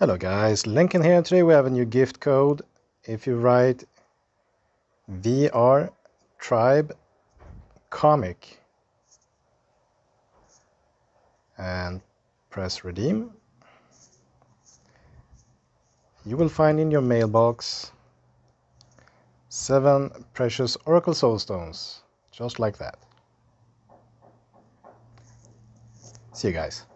Hello guys, Lenken here. Today we have a new gift code. If you write VR Tribe Comic and press redeem, you will find in your mailbox seven precious Oracle Soulstones, just like that. See you guys.